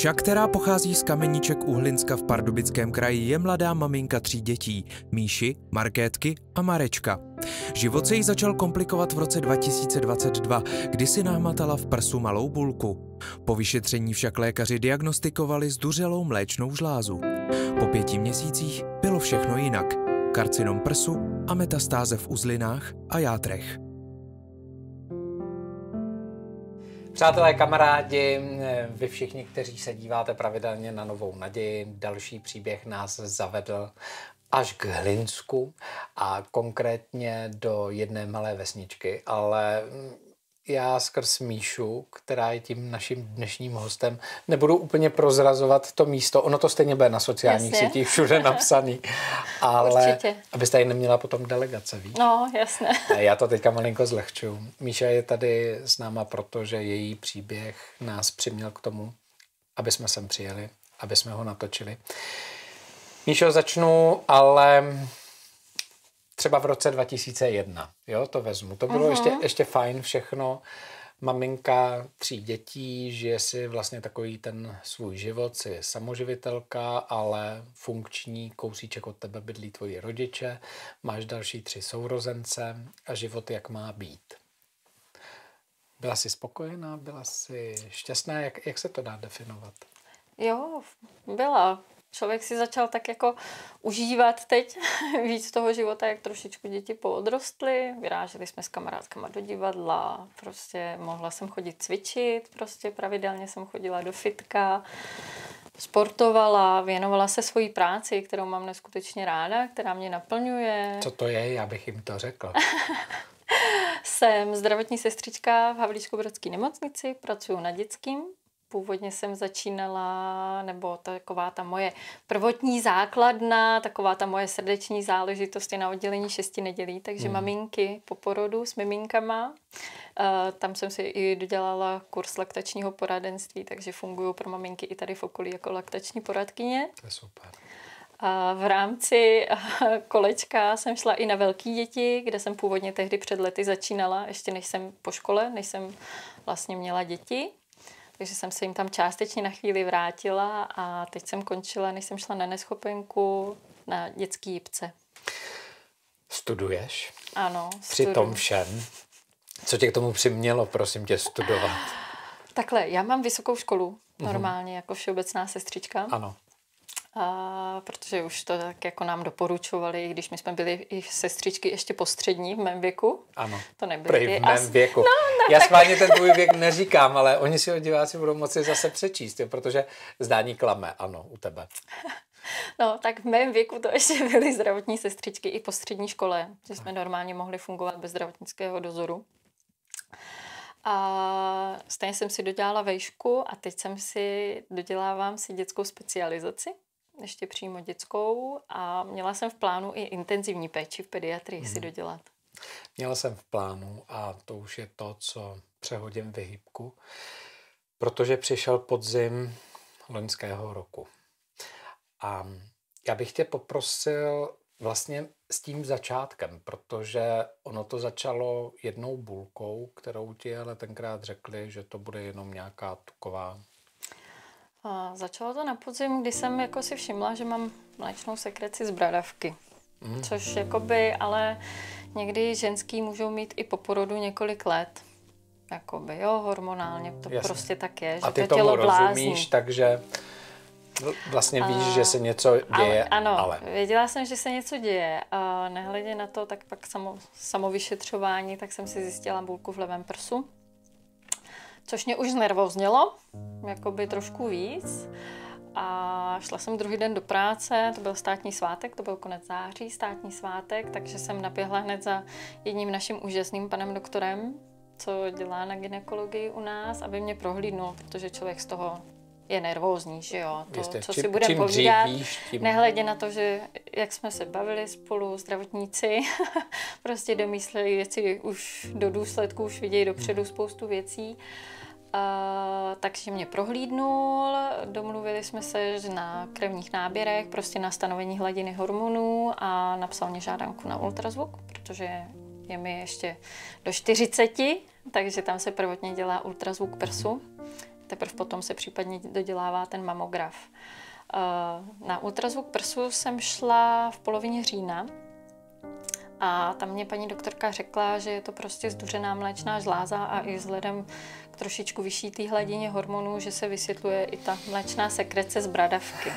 Míša, která pochází z Kameniček Uhlinska v Pardubickém kraji, je mladá maminka tří dětí. Míši, Markétky a Marečka. Život se jí začal komplikovat v roce 2022, kdy si námatala v prsu malou bulku. Po vyšetření však lékaři diagnostikovali zduřelou mléčnou žlázu. Po pěti měsících bylo všechno jinak. Karcinom prsu a metastáze v uzlinách a játrech. Přátelé, kamarádi, vy všichni, kteří se díváte pravidelně na Novou naději, další příběh nás zavedl až k Hlinsku a konkrétně do jedné malé vesničky, ale já skrz Míšu, která je tím naším dnešním hostem, nebudu úplně prozrazovat to místo. Ono to stejně bude na sociálních jasně. sítích všude napsaný. Ale Určitě. abyste tady neměla potom delegace, víš? No, jasně. Já to teďka malinko zlehčuju. Míša je tady s náma, protože její příběh nás přiměl k tomu, aby jsme sem přijeli, aby jsme ho natočili. Míšo, začnu, ale třeba v roce 2001, jo, to vezmu. To bylo ještě, ještě fajn všechno. Maminka tří dětí, žije si vlastně takový ten svůj život, si samoživitelka, ale funkční, kousíček od tebe bydlí tvoji rodiče, máš další tři sourozence a život jak má být. Byla jsi spokojená, byla jsi šťastná, jak, jak se to dá definovat? Jo, byla člověk si začal tak jako užívat teď víc toho života, jak trošičku děti poodrostly. Vyráželi jsme s kamarádkama do divadla, prostě mohla jsem chodit cvičit, prostě pravidelně jsem chodila do fitka, sportovala, věnovala se svojí práci, kterou mám neskutečně ráda, která mě naplňuje. Co to je, já bych jim to řekl. jsem zdravotní sestřička v Havlíčko-Brodské nemocnici, pracuji na dětským původně jsem začínala, nebo taková ta moje prvotní základna, taková ta moje srdeční záležitost je na oddělení šesti nedělí, takže hmm. maminky po porodu s miminkama. Uh, tam jsem si i dodělala kurz laktačního poradenství, takže fungují pro maminky i tady v okolí jako laktační poradkyně. To je super. A v rámci kolečka jsem šla i na velké děti, kde jsem původně tehdy před lety začínala, ještě než jsem po škole, než jsem vlastně měla děti takže jsem se jim tam částečně na chvíli vrátila a teď jsem končila, než jsem šla na neschopenku na dětský jipce. Studuješ? Ano. Při tom všem. Co tě k tomu přimělo, prosím tě, studovat? Takhle, já mám vysokou školu, mhm. normálně, mm-hmm. jako všeobecná sestřička. Ano. A, protože už to tak jako nám doporučovali, když my jsme byli i sestřičky ještě postřední v mém věku. Ano, to nebyly v mém as... věku. No, no, Já schválně ten tvůj věk neříkám, ale oni si ho diváci budou moci zase přečíst, jo, protože zdání klame, ano, u tebe. No, tak v mém věku to ještě byly zdravotní sestřičky i po střední škole, že jsme normálně mohli fungovat bez zdravotnického dozoru. A stejně jsem si dodělala vejšku a teď jsem si, dodělávám si dětskou specializaci ještě přímo dětskou a měla jsem v plánu i intenzivní péči v pediatrii hmm. si mhm. dodělat. Měla jsem v plánu a to už je to, co přehodím vyhybku, protože přišel podzim loňského roku. A já bych tě poprosil vlastně s tím začátkem, protože ono to začalo jednou bulkou, kterou ti ale tenkrát řekli, že to bude jenom nějaká tuková a začalo to na podzim, kdy jsem jako si všimla, že mám mléčnou sekreci z bradavky. Mm. Což jakoby, ale někdy ženský můžou mít i po porodu několik let. Jakoby, jo, hormonálně to Jasně. prostě tak je, že A ty to tělo blázní. rozumíš, takže vlastně víš, a, že se něco děje, ale, ano, ale... věděla jsem, že se něco děje. A nehledě na to, tak pak samo, samovyšetřování, tak jsem si zjistila bulku v levém prsu což mě už znervoznělo, jakoby trošku víc. A šla jsem druhý den do práce, to byl státní svátek, to byl konec září, státní svátek, takže jsem naběhla hned za jedním naším úžasným panem doktorem, co dělá na ginekologii u nás, aby mě prohlídnul, protože člověk z toho je nervózní, že jo, to, Jste, co čím, si budeme povídat, víš, tím... nehledě na to, že jak jsme se bavili spolu, zdravotníci, prostě domysleli věci už do důsledku, už vidějí dopředu spoustu věcí, Uh, takže mě prohlídnul, domluvili jsme se že na krevních náběrech, prostě na stanovení hladiny hormonů a napsal mě žádanku na ultrazvuk, protože je mi ještě do 40, takže tam se prvotně dělá ultrazvuk prsu. teprve potom se případně dodělává ten mamograf. Na ultrazvuk prsu jsem šla v polovině října a tam mě paní doktorka řekla, že je to prostě zduřená mléčná žláza a i vzhledem k trošičku vyšší té hladině hormonů, že se vysvětluje i ta mléčná sekrece z bradavky.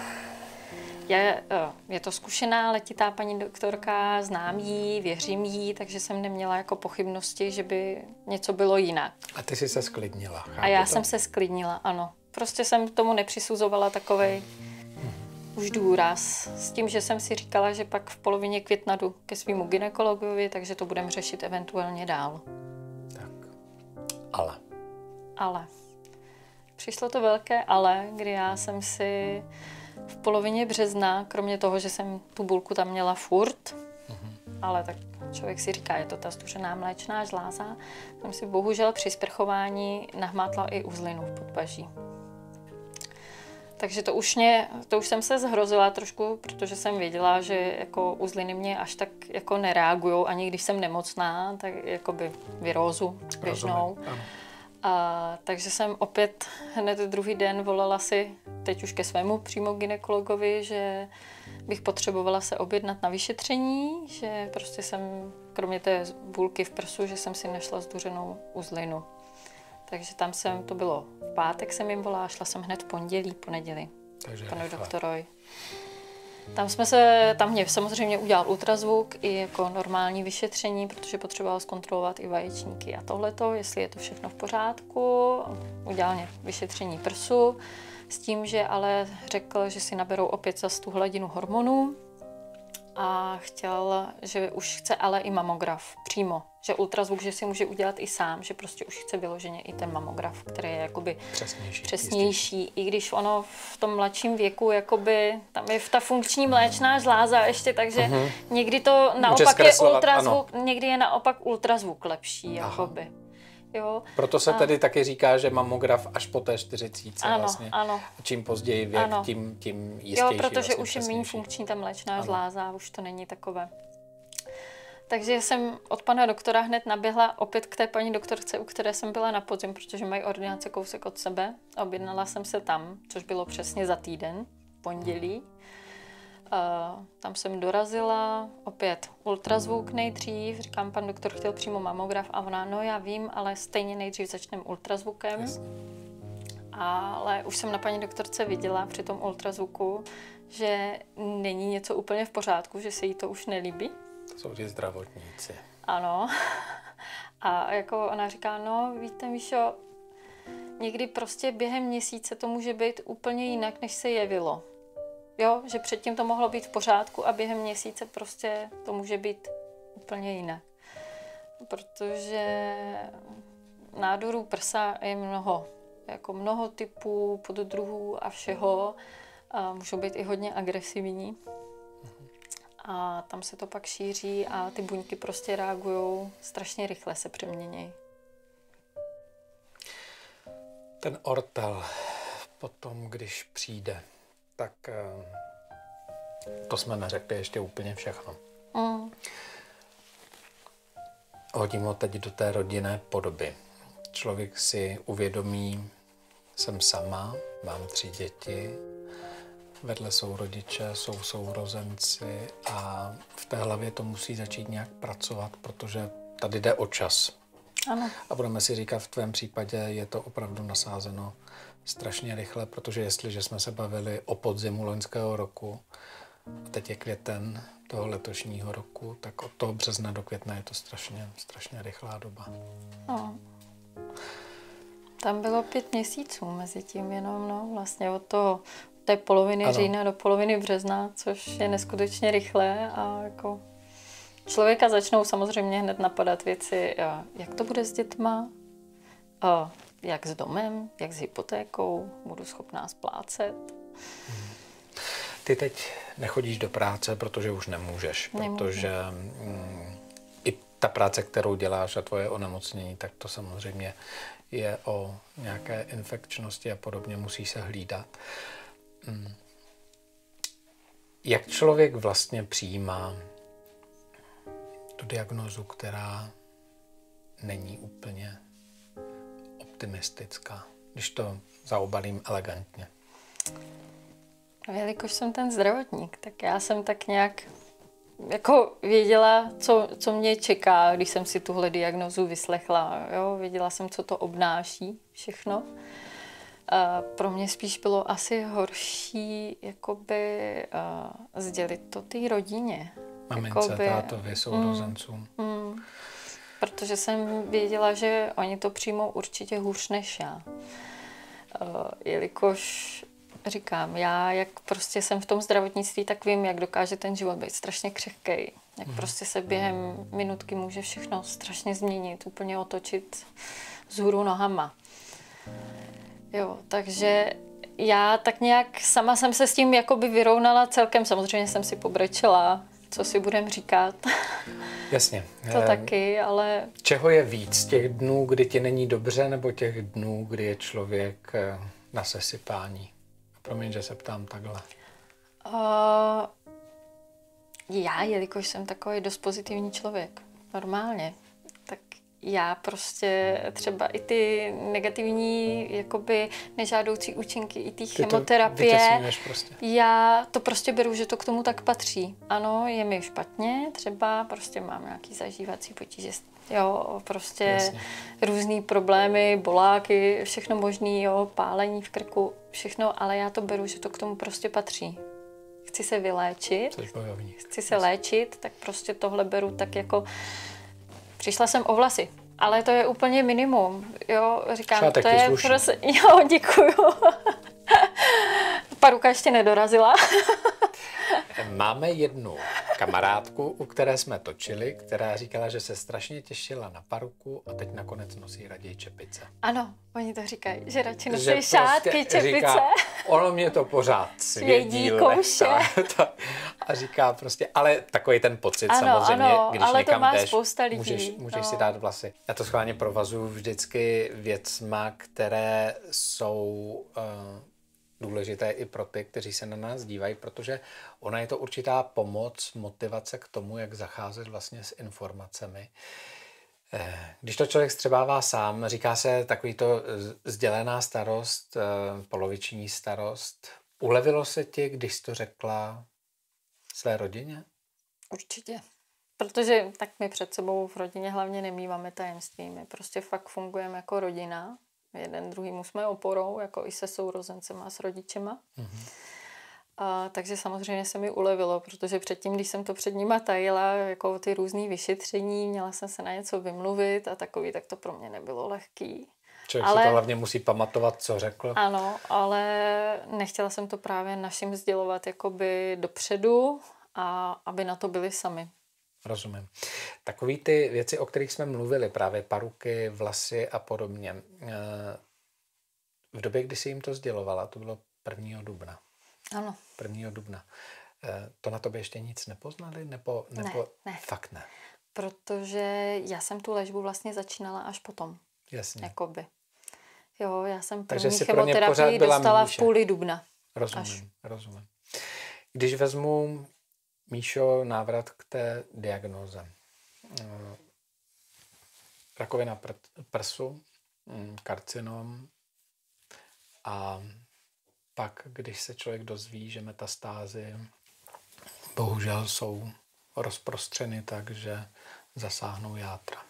Je, eh, je to zkušená letitá paní doktorka, znám jí, věřím jí, takže jsem neměla jako pochybnosti, že by něco bylo jinak. A ty jsi se sklidnila. A já to? jsem se sklidnila, ano. Prostě jsem tomu nepřisuzovala takovej už důraz. S tím, že jsem si říkala, že pak v polovině května jdu ke svýmu ginekologovi, takže to budeme řešit eventuálně dál. Tak, ale. Ale. Přišlo to velké ale, kdy já jsem si v polovině března, kromě toho, že jsem tu bulku tam měla furt, mm-hmm. ale tak člověk si říká, je to ta stužená mléčná žláza, jsem si bohužel při sprchování nahmátla i uzlinu v podpaží. Takže to už, mě, to už jsem se zhrozila trošku, protože jsem věděla, že jako uzliny mě až tak jako nereagují, ani když jsem nemocná, tak jakoby virózu běžnou. A, takže jsem opět hned druhý den volala si teď už ke svému přímo ginekologovi, že bych potřebovala se objednat na vyšetření, že prostě jsem, kromě té bulky v prsu, že jsem si našla zduřenou uzlinu. Takže tam jsem, to bylo v pátek jsem jim volala, šla jsem hned v pondělí, po neděli. Takže panu doktoroj. Tam jsme se, tam mě samozřejmě udělal ultrazvuk i jako normální vyšetření, protože potřeboval zkontrolovat i vaječníky a tohleto, jestli je to všechno v pořádku. Udělal mě vyšetření prsu s tím, že ale řekl, že si naberou opět za tu hladinu hormonů a chtěl, že už chce ale i mamograf přímo že ultrazvuk, že si může udělat i sám, že prostě už chce vyloženě i ten mamograf, který je jakoby přesnější, přesnější i když ono v tom mladším věku, jakoby, tam je ta funkční mléčná žláza ještě, takže uh-huh. někdy to naopak je ultrazvuk, ano. někdy je naopak ultrazvuk lepší, Aha. jakoby. Jo. Proto se a... tedy taky říká, že mamograf až po té 40 ano, vlastně. Ano. Čím později věk, ano. tím, tím jistější. Jo, protože vlastně už je méně funkční ta mléčná ano. žláza, už to není takové. Takže jsem od pana doktora hned naběhla opět k té paní doktorce, u které jsem byla na podzim, protože mají ordinace kousek od sebe. Objednala jsem se tam, což bylo přesně za týden, pondělí. Uh, tam jsem dorazila, opět ultrazvuk nejdřív, říkám, pan doktor chtěl přímo mamograf a ona, no já vím, ale stejně nejdřív začneme ultrazvukem. Yes. Ale už jsem na paní doktorce viděla při tom ultrazvuku, že není něco úplně v pořádku, že se jí to už nelíbí. To jsou ti zdravotníci. Ano. A jako ona říká, no víte, Míšo, někdy prostě během měsíce to může být úplně jinak, než se jevilo. Jo, že předtím to mohlo být v pořádku a během měsíce prostě to může být úplně jinak. Protože nádorů prsa je mnoho. Jako mnoho typů, poddruhů a všeho. A můžou být i hodně agresivní a tam se to pak šíří a ty buňky prostě reagují strašně rychle se přeměnějí. Ten ortel potom, když přijde, tak eh, to jsme neřekli ještě úplně všechno. Mm. Hodím ho teď do té rodinné podoby. Člověk si uvědomí, jsem sama, mám tři děti, vedle jsou rodiče, jsou sourozenci a v té hlavě to musí začít nějak pracovat, protože tady jde o čas. Ano. A budeme si říkat, v tvém případě je to opravdu nasázeno strašně rychle, protože jestliže jsme se bavili o podzimu loňského roku, teď je květen toho letošního roku, tak od toho března do května je to strašně, strašně rychlá doba. No. Tam bylo pět měsíců mezi tím jenom, no, vlastně od toho té poloviny ano. října do poloviny března, což je neskutečně rychlé a jako člověka začnou samozřejmě hned napadat věci, jak to bude s dětma, jak s domem, jak s hypotékou, budu schopná splácet. Ty teď nechodíš do práce, protože už nemůžeš, Nemůžu. protože mm, i ta práce, kterou děláš a tvoje onemocnění, tak to samozřejmě je o nějaké infekčnosti a podobně, musí se hlídat. Hmm. Jak člověk vlastně přijímá tu diagnozu, která není úplně optimistická? když to zaobalím elegantně? No, jelikož jsem ten zdravotník, tak já jsem tak nějak jako věděla, co, co mě čeká, když jsem si tuhle diagnozu vyslechla. Jo? Věděla jsem, co to obnáší všechno. A pro mě spíš bylo asi horší jakoby uh, sdělit to té rodině. Mamince, jakoby, tátovi, sourozencům. Mm, mm, protože jsem věděla, že oni to přijmou určitě hůř než já. Uh, jelikož říkám, já jak prostě jsem v tom zdravotnictví, tak vím, jak dokáže ten život být strašně křehký. Jak mm. prostě se během minutky může všechno strašně změnit, úplně otočit z hůru nohama. Jo, takže já tak nějak sama jsem se s tím jakoby vyrovnala celkem. Samozřejmě jsem si pobrečela, co si budem říkat. Jasně. to e, taky, ale... Čeho je víc? Těch dnů, kdy ti není dobře, nebo těch dnů, kdy je člověk eh, na sesypání? Promiň, že se ptám takhle. Uh, já, jelikož jsem takový dost pozitivní člověk, normálně, já prostě třeba i ty negativní, jakoby nežádoucí účinky, i ty chemoterapie, prostě. já to prostě beru, že to k tomu tak patří. Ano, je mi špatně, třeba prostě mám nějaký zažívací potíže Jo, prostě Jasně. různý problémy, boláky, všechno možný, jo, pálení v krku, všechno, ale já to beru, že to k tomu prostě patří. Chci se vyléčit, chci se léčit, tak prostě tohle beru tak jako... Přišla jsem o vlasy, ale to je úplně minimum, jo, říkám, Šátek to je prostě... Jo, děkuju. Paruka ještě nedorazila. Máme jednu kamarádku, u které jsme točili, která říkala, že se strašně těšila na paruku a teď nakonec nosí raději čepice. Ano, oni to říkají, že radši nosí že prostě šátky, prostě čepice. Říká, ono mě to pořád svědí, kouše. A říká prostě, ale takový ten pocit ano, samozřejmě, ano, když ale někam to má jdeš, spousta lidí. můžeš, můžeš no. si dát vlasy. Já to schválně provazuju vždycky věcma, které jsou uh, důležité i pro ty, kteří se na nás dívají, protože ona je to určitá pomoc, motivace k tomu, jak zacházet vlastně s informacemi. Eh, když to člověk střebává sám, říká se takový to sdělená starost, eh, poloviční starost. Ulevilo se ti, když jsi to řekla své rodině? Určitě. Protože tak my před sebou v rodině hlavně nemýváme tajemství. My prostě fakt fungujeme jako rodina jeden druhýmu jsme oporou, jako i se sourozencem a s rodičema. Mm-hmm. A, takže samozřejmě se mi ulevilo, protože předtím, když jsem to před nima tajila, jako ty různé vyšetření, měla jsem se na něco vymluvit a takový, tak to pro mě nebylo lehký. Člověk ale, si to hlavně musí pamatovat, co řekl. Ano, ale nechtěla jsem to právě našim sdělovat jakoby dopředu a aby na to byli sami. Rozumím. Takový ty věci, o kterých jsme mluvili, právě paruky, vlasy a podobně. Eh, v době, kdy jsi jim to sdělovala, to bylo 1. dubna. Ano. 1. dubna. Eh, to na tobě ještě nic nepoznali? Nebo, nebo... Ne, ne. Fakt ne. Protože já jsem tu léčbu vlastně začínala až potom. Jasně. Jakoby. Jo, já jsem první chemoterapii dostala Míše. v půli dubna. Rozumím, až. rozumím. Když vezmu Míšo, návrat k té diagnoze. Eh, rakovina pr- prsu, mm, karcinom a pak, když se člověk dozví, že metastázy bohužel jsou rozprostřeny tak, že zasáhnou játra.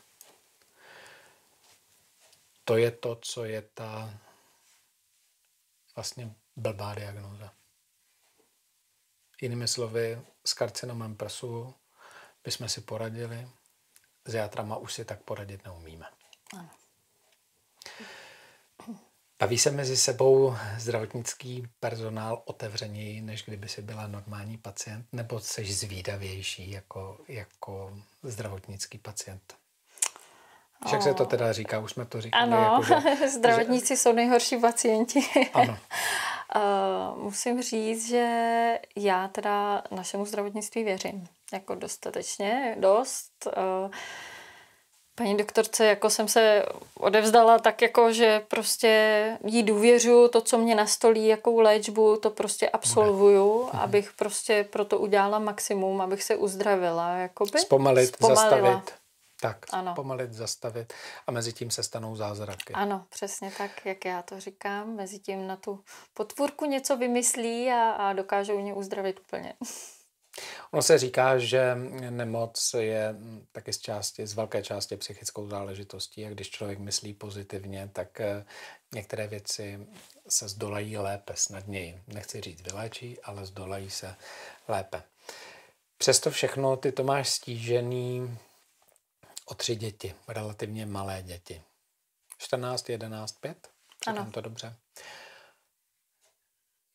To je to, co je ta vlastně blbá diagnoza. Jinými slovy, s karcinomem prsu bychom si poradili, s játrama už si tak poradit neumíme. Ano. Baví se mezi sebou zdravotnický personál otevřeněji, než kdyby si byla normální pacient, nebo jsi zvídavější jako, jako zdravotnický pacient? Však se to teda říká, už jsme to říkali. Ano, jako, že, zdravotníci že... jsou nejhorší pacienti. Ano. Uh, musím říct, že já teda našemu zdravotnictví věřím. Jako dostatečně, dost. Uh, paní doktorce, jako jsem se odevzdala tak jako, že prostě jí důvěřu, to, co mě nastolí, jakou léčbu, to prostě absolvuju, mhm. abych prostě proto udělala maximum, abych se uzdravila. Jakoby. Zpomalit, Zpomalila. zastavit Tak, ano. pomalit, zastavit a mezi tím se stanou zázraky. Ano, přesně tak, jak já to říkám. Mezi tím na tu potvůrku něco vymyslí a, a dokážou mě uzdravit úplně. Ono se říká, že nemoc je taky z části, z velké části psychickou záležitostí a když člověk myslí pozitivně, tak eh, některé věci se zdolají lépe, snadněji. Nechci říct vyléčí, ale zdolají se lépe. Přesto všechno ty to máš stížený o tři děti, relativně malé děti. 14, 11, 5? Říkám to dobře.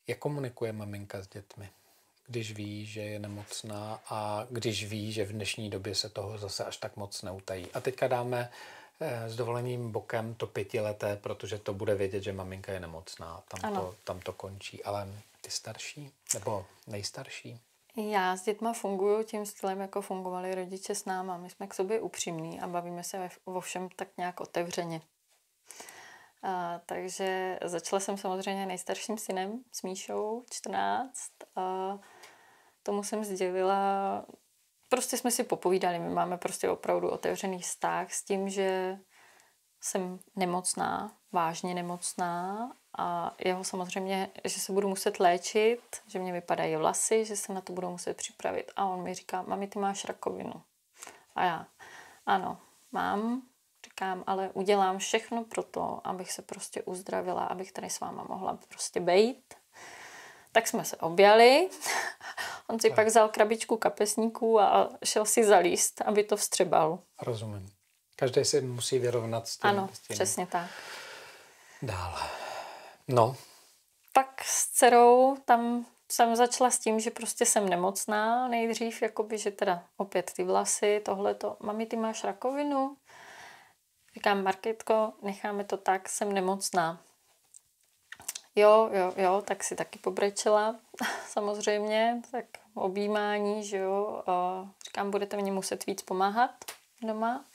Jak komunikuje maminka s dětmi? když ví, že je nemocná a když ví, že v dnešní době se toho zase až tak moc neutají. A teďka dáme eh, s dovolením bokem to pětileté, protože to bude vědět, že maminka je nemocná. Tam, to, tam to končí. Ale ty starší nebo nejstarší? Já s dětma funguju tím stylem, jako fungovali rodiče s náma. My jsme k sobě upřímní a bavíme se o všem tak nějak otevřeně. A, takže začala jsem samozřejmě nejstarším synem s Míšou, 14. A, tomu jsem sdělila, prostě jsme si popovídali, my máme prostě opravdu otevřený vztah s tím, že jsem nemocná, vážně nemocná a jeho samozřejmě, že se budu muset léčit, že mě vypadají vlasy, že se na to budu muset připravit. A on mi říká, mami, ty máš rakovinu. A já, ano, mám, říkám, ale udělám všechno pro to, abych se prostě uzdravila, abych tady s váma mohla prostě bejt. Tak jsme se objali On si tak. pak vzal krabičku kapesníků a šel si zalíst, aby to vstřebal. Rozumím. Každý si musí vyrovnat s tím. Ano, s tím. přesně tak. Dál. No. Pak s dcerou tam jsem začala s tím, že prostě jsem nemocná nejdřív, jakoby, že teda opět ty vlasy, tohleto. Mami, ty máš rakovinu? Říkám, Marketko, necháme to tak, jsem nemocná. Jo, jo, jo, tak si taky pobrečela, samozřejmě, tak objímání, že jo. Říkám, budete mě muset víc pomáhat doma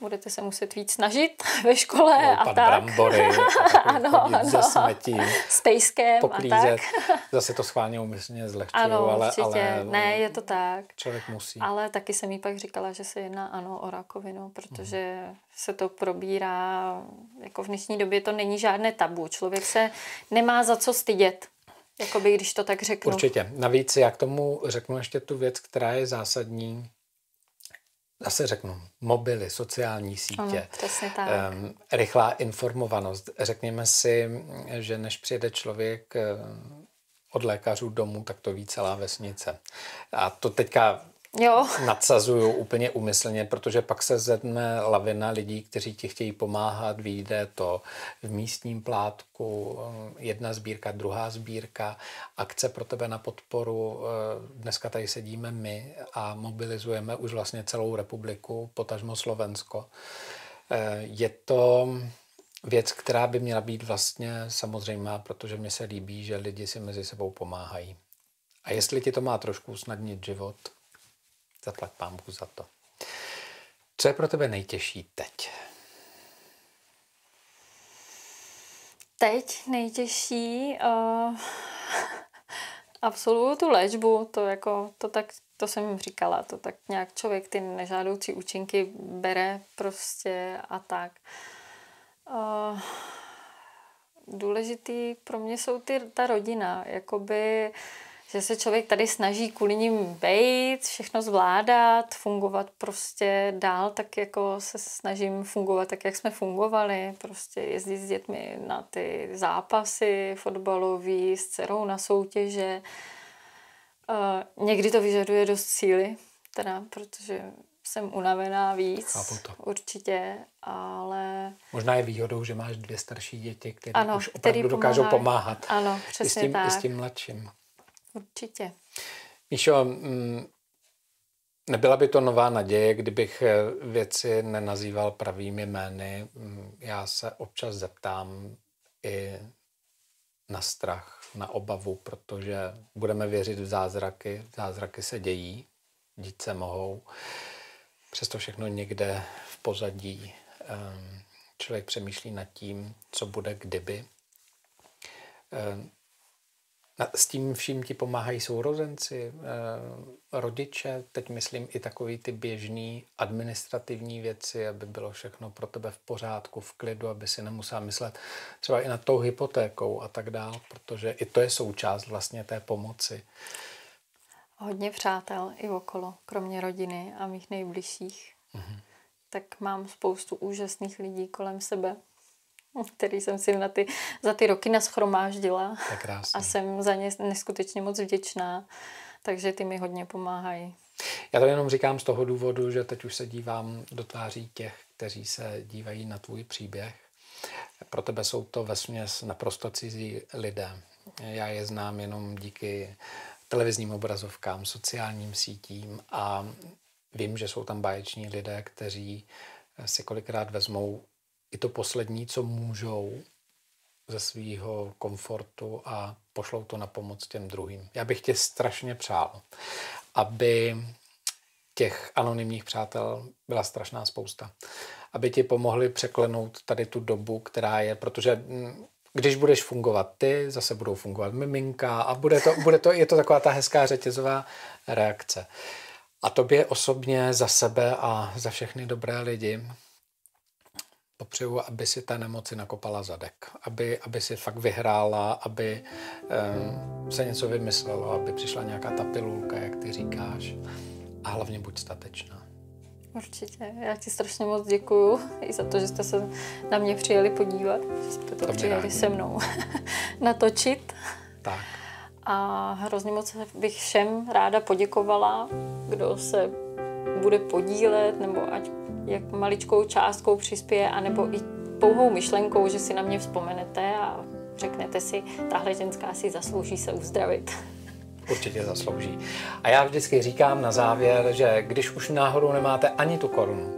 budete se muset víc snažit ve škole no, a tak. brambory, a ano, ano. smetí, s pejskem poklízet. a tak. Zase to schválně umyslně zlehčuju, ano, ale, ale... Ne, je to tak. Člověk musí. Ale taky jsem jí pak říkala, že se jedná ano o rakovinu, protože hmm. se to probírá, jako v dnešní době to není žádné tabu. Člověk se nemá za co stydět. Jakoby, když to tak řeknu. Určitě. Navíc já k tomu řeknu ještě tu věc, která je zásadní zase řeknu, mobily, sociální sítě, ano. Um, rychlá informovanost. Řekněme si, že než přijede člověk od lékařů domů, tak to ví celá vesnice. A to teďka jo. nadsazuju úplně umyslně, protože pak se zedne lavina lidí, kteří ti chtějí pomáhat, vyjde to v místním plátku, jedna sbírka, druhá sbírka, akce pro tebe na podporu. Dneska tady sedíme my a mobilizujeme už vlastně celou republiku, potažmo Slovensko. Je to věc, která by měla být vlastně samozřejmá, protože mi se líbí, že lidi si mezi sebou pomáhají. A jestli ti to má trošku usnadnit život, Zaplať pámku za to. Co je pro tebe nejtěžší teď? Teď nejtěžší uh, absolvuju tu léčbu, to jako, to tak, to jsem jim říkala, to tak nějak člověk ty nežádoucí účinky bere prostě a tak. Uh, důležitý pro mě jsou ty, ta rodina, jakoby uh, že se člověk tady snaží kvůli ním bejt, všechno zvládat, fungovat prostě dál, tak jako se snažím fungovat tak, jak jsme fungovali, prostě jezdit s dětmi na ty zápasy fotbalový, s dcerou na soutěže. Uh, někdy to vyžaduje dost síly, teda, protože jsem unavená víc, to. určitě, ale... Možná je výhodou, že máš dvě starší děti, které ano, už opravdu dokážou pomáhat. Ano, přesně I s tím, tak. I s tím mladším. Určitě. Míšo, mm, nebyla by to nová naděje, kdybych eh, věci nenazýval pravými jmény. Mm, já se občas zeptám i na strach, na obavu, protože budeme věřit v zázraky. Zázraky se dějí, dít se mohou. Přesto všechno někde v pozadí ehm, člověk přemýšlí nad tím, co bude kdyby. Ehm, S tím vším ti pomáhají sourozenci, eh, rodiče, teď myslím i takový ty běžný administrativní věci, aby bylo všechno pro tebe v pořádku, v klidu, aby si nemusela myslet třeba i na tou hypotékou a tak dál, protože i to je součást vlastně té pomoci. Hodně přátel i okolo, kromě rodiny a mých nejbližších. Mm-hmm. Tak mám spoustu úžasných lidí kolem sebe, který jsem si na ty, za ty roky naschromáždila. A jsem za ně neskutečně moc vděčná, takže ty mi hodně pomáhají. Já to jenom říkám z toho důvodu, že teď už se dívám do tváří těch, kteří se dívají na tvůj příběh. Pro tebe jsou to vesměs naprosto cizí lidé. Já je znám jenom díky televizním obrazovkám, sociálním sítím a vím, že jsou tam báječní lidé, kteří si kolikrát vezmou i to poslední, co můžou ze svého komfortu a pošlou to na pomoc těm druhým. Já bych tě strašně přál, aby těch anonymních přátel byla strašná spousta. Aby ti pomohli překlenout tady tu dobu, která je, protože mm, když budeš fungovat ty, zase budou fungovat miminka a bude to, bude to, je to taková ta hezká řetězová reakce. A tobě osobně za sebe a za všechny dobré lidi popřeju, aby si ta nemoci nakopala zadek, aby, aby si fakt vyhrála, aby um, se něco vymyslelo, aby přišla nějaká ta pilulka, jak ty říkáš a hlavně buď statečná. Určitě. Já ti strašně moc děkuju i za to, že jste se na mě přijeli podívat, že jste to, to přijeli se mnou natočit. Tak. A hrozně moc bych všem ráda poděkovala, kdo se bude podílet, nebo ať jak maličkou částkou přispěje, anebo i pouhou myšlenkou, že si na mě vzpomenete a řeknete si, tahle ženská si zaslouží se uzdravit. Určitě zaslouží. A já vždycky říkám na závěr, že když už náhodou nemáte ani tu korunu,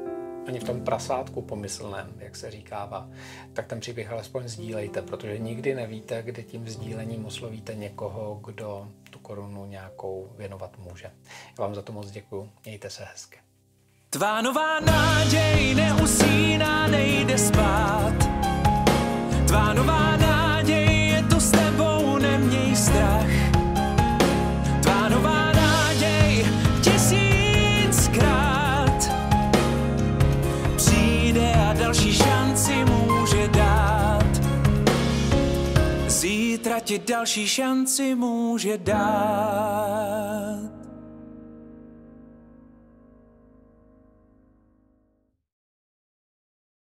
ani v tom prasátku pomyslném, jak se říkává, tak ten příběh alespoň sdílejte, protože nikdy nevíte, kdy tím sdílením oslovíte někoho, kdo tu korunu nějakou věnovat může. Já vám za to moc děkuji. Mějte se hezky. Tvá nová náděj neusíná, nejde spát. Tvá nová náděj je tu s tebou, neměj strach. Tvá nová náděj tisíckrát přijde a další šanci může dát. Zítra ti další šanci může dát.